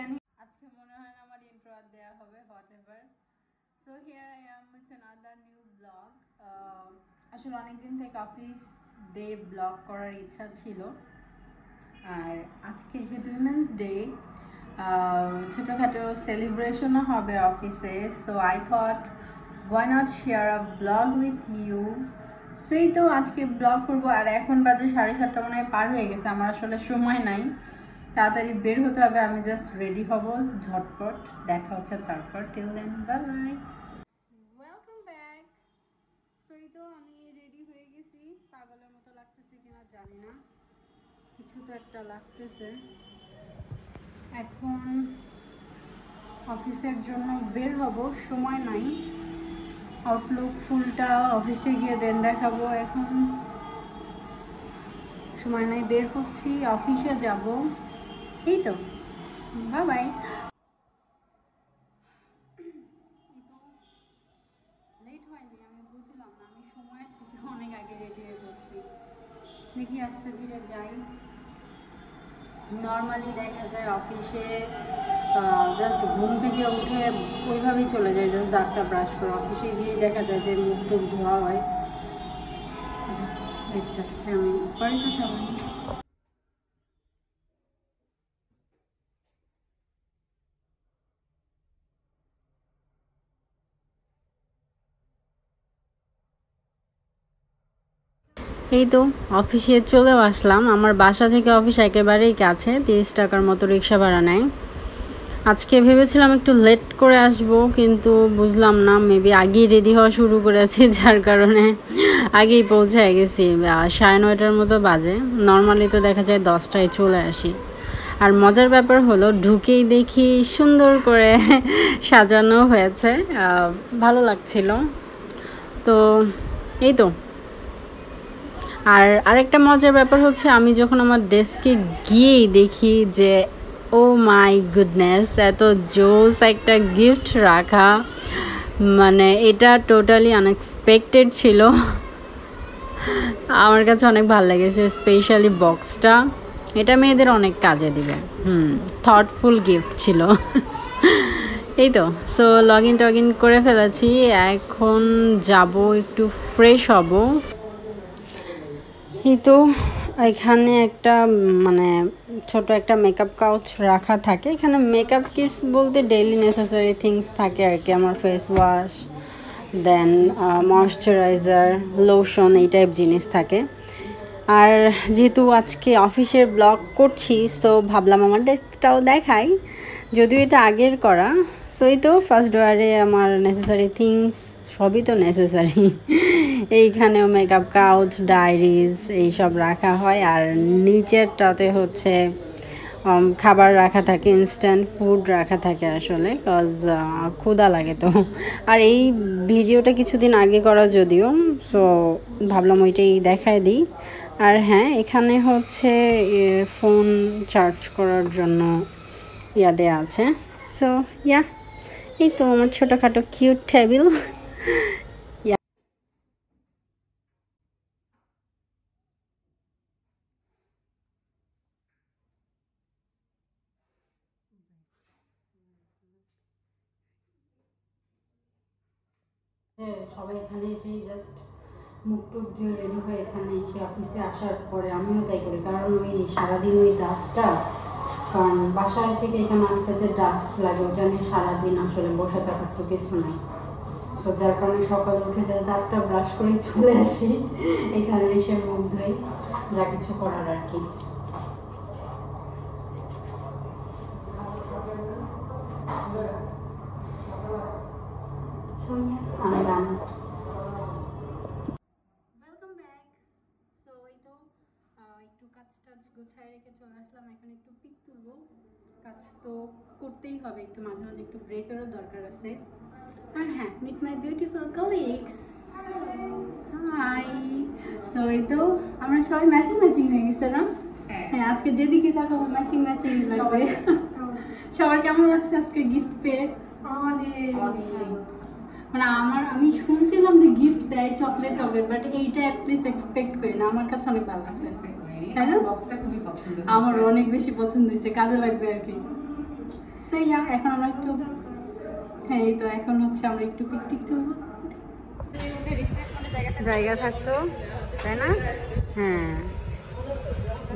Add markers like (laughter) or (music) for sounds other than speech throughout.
and আজকে মনে হয় না আমার ইন্ট্রো আর দেওয়া হবে whatever so here I am with another new blog আসলে অনেকদিন থেকে অফিস ডে ব্লগ করার ইচ্ছা ছিল। আর আজকে যেহেতু উইমেন্স ডে ছোটোখাটো সেলিব্রেশনও হবে অফিসে so I thought why not share a blog with you সেই তো আজকে ব্লগ করব, আর এখন বাজে সাড়ে সাতটা, মনে হয় পার হয়ে গেছে। আমার আসলে সময় নাই। তাড়াতাড়ি বের হতে হবে, আমি জাস্ট রেডি হব, ঝটপট, দেখা হচ্ছে তারপর। Till then bye bye welcome back সই তো আমি রেডি হয়ে গেছি। পাগলের মতো লাগতেছে কিনা জানি না। কিছু তো একটা লাগতেছে। এখন অফিসের জন্য বের হব, সময় নাই। আউটলুক ফুলটা অফিসে গিয়ে দেন দেখাবো। এখন সময় নাই, বের হচ্ছি, অফিসে যাব। এই তো। Bye bye. লেট হয়নি আমি বুঝলাম আমি অনেক আগে রেডি হয়ে দেখি আস্তে ধীরে যাই। নর্মালি দেখা যায় অফিসে জাস্ট ঘুম থেকে উঠে ওইভাবেই চলে যায় জাস্ট দাঁতটা ব্রাশ করে। অফিসে গিয়ে দেখা যায় যে মুখ টুক ধোয়া হয়। আচ্ছা, আমি পরে কথা এই তো, অফিসে চলেও আসলাম। আমার বাসা থেকে অফিস একেবারেই কাছে, তিরিশ টাকার মতো রিক্সা ভাড়া নেয়। আজকে ভেবেছিলাম একটু লেট করে আসব, কিন্তু বুঝলাম না মেবি আগেই রেডি হওয়া শুরু করেছি, (laughs) যার কারণে আগেই পৌঁছায় গেছি। সাড়ে নয়টার মতো বাজে। নর্মালি তো দেখা যায় দশটায় চলে আসি। আর মজার ব্যাপার হলো, ঢুকেই দেখি সুন্দর করে (laughs) সাজানো হয়েছে। ভালো লাগছিল। তো, এই তো। আর আরেকটা মজার ব্যাপার হচ্ছে আমি যখন আমার ডেস্কে গিয়েই দেখি যে ও মাই গুডনেস এত জোস একটা গিফট রাখা। মানে এটা টোটালি আনএক্সপেক্টেড ছিল। আমার কাছে অনেক ভালো লেগেছে স্পেশালি বক্সটা এটা মেয়েদের অনেক কাজে দিবে। হুম থটফুল গিফট ছিল। এই তো সো লগ ইন টগ ইন করে ফেলেছি। এখন যাব, একটু ফ্রেশ হব। এই তো, এখানে একটা মানে ছোট একটা মেকআপ কাউচ রাখা থাকে। এখানে মেকআপ কিটস বলতে ডেইলি নেসেসারি থিংস থাকে আর কি। আমার face wash then moisturizer lotion এই টাইপ জিনিস থাকে। আর যেহেতু আজকে অফিসের ব্লগ করছি সো ভাবলাম আমার ডেস্কটাও দেখাই। যদিও এটা আগের করা সো এই তো ফার্স্ট ডোয়ারে আমার নেসেসারি থিংস সবই তো নেসেসারি এইখানেও মেকআপ কাউচ ডায়েরিজ এইসব রাখা হয়। আর নিচেরটাতে হচ্ছে খাবার রাখা থাকে ইনস্ট্যান্ট ফুড রাখা থাকে আসলে কজ ক্ষুদা লাগে তো। আর এই ভিডিওটা কিছুদিন আগে করা যদিও সো ভাবলাম ওইটাই দেখায় দিই। আর হ্যাঁ এখানে হচ্ছে ফোন চার্জ করার জন্য ইয়া দেওয়া আছে। সো ইয়া এই তো আমার ছোটোখাটো কিউট টেবিল সবাই এখানে এসেই জাস্ট মুখ টুক ধুয়ে রেডি হয়ে এখানে এসে অফিসে আসার পরে আমিও তাই করি। কারণ ওই সারাদিন ওই ডাস্টটা কারণ বাসায় থেকে এখানে আসতে যে ডাস্ট লাগে, ওটা নিয়ে সারাদিন আসলে বসে থাকার তো কিছু নাই। সো যার কারণে সকালে উঠে যায় দাঁতটা ব্রাশ করেই চলে আসি। এখানে এসে মুখ ধুয়ে যা কিছু করার আর কি So yes, I'm done. আসলাম এখন একটু পিক তুলবো কাজ তো করতেই হবে একটু মাঝে মাঝে একটু ব্রেকেরও দরকার আছে। আর হ্যাঁ meet my beautiful colleagues hi so এই তো আমরা সবাই ম্যাচিং ম্যাচিং হয়ে গেছে না? হ্যাঁ। আজকে যেদিকে তাকাবো ম্যাচিং ম্যাচিং লাগবে। সবার কেমন লাগছে আজকে গিফট পেয়ে? মানে আমার আমি শুনছিলাম যে গিফট দেয় চকলেট টকলেট বাট এইটা অ্যাটলিস্ট এক্সপেক্ট করি না। আমার কাছে অনেক ভালো লাগছে। তাই না? বক্সটা খুবই পছন্দ আমার অনেক বেশি পছন্দ হয়েছে কাজে লাগবে আর কি। এখন একটু হ্যাঁ এই তো, এখন হচ্ছে আমরা একটু জায়গা থাকতো, তাই না? হ্যাঁ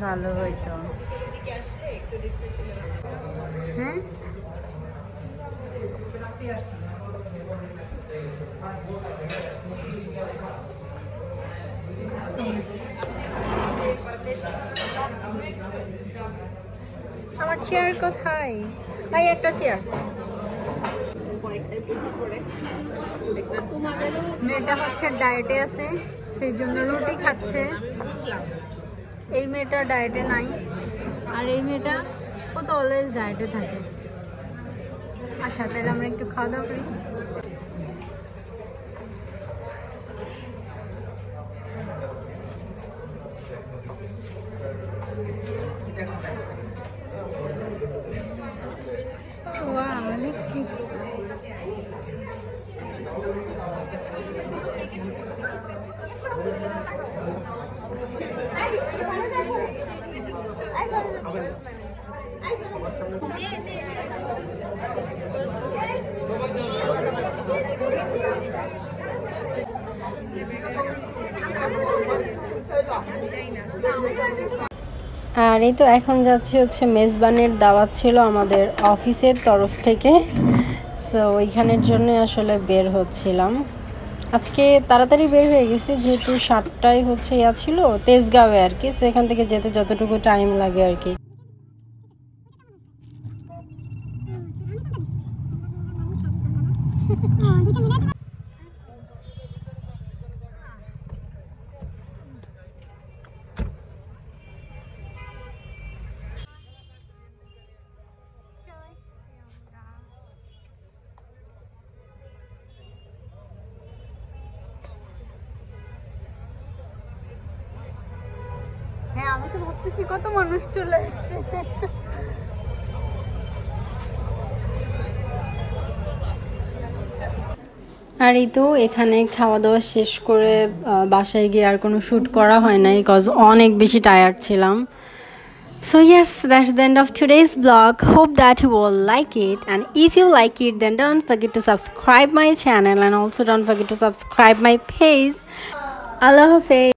ভালো হইতো। হ্যাঁ? আমার চেয়ার কোথায়? ভাই একটা চেয়ার মেয়েটা হচ্ছে ডায়েটে আছে, সেই জন্য রুটি খাচ্ছে। এই মেয়েটা ডায়েটে নাই। আর এই মেয়েটা ও তো অলওয়েজ ডায়েটে থাকে। আচ্ছা তাহলে আমরা একটু খাওয়া দাওয়া করি। আর এই তো এখন যাচ্ছি হচ্ছে মেজবানের দাওয়াত ছিল আমাদের অফিসের তরফ থেকে। সো ওইখানের জন্য আসলে বের হচ্ছিলাম। আজকে তাড়াতাড়ি বের হয়ে গেছি, যেহেতু সাতটায় হচ্ছে ইয়া ছিল, তেজগাঁওয়ে আর কি সো এখান থেকে যেতে যতটুকু টাইম লাগে আর কি। আমি তো ভাবতেছি কত মানুষ চলে এসছে আর এই তো এখানে খাওয়া দাওয়া শেষ করে বাসায় গিয়ে আর কোনো শ্যুট করা হয় নাই বিকজ অনেক বেশি টায়ার্ড ছিলাম So yes, that's the end of today's vlog. Hope that you all like it. And if you like it, then don't forget to subscribe my channel and also don't forget to subscribe my page. Allah Hafiz.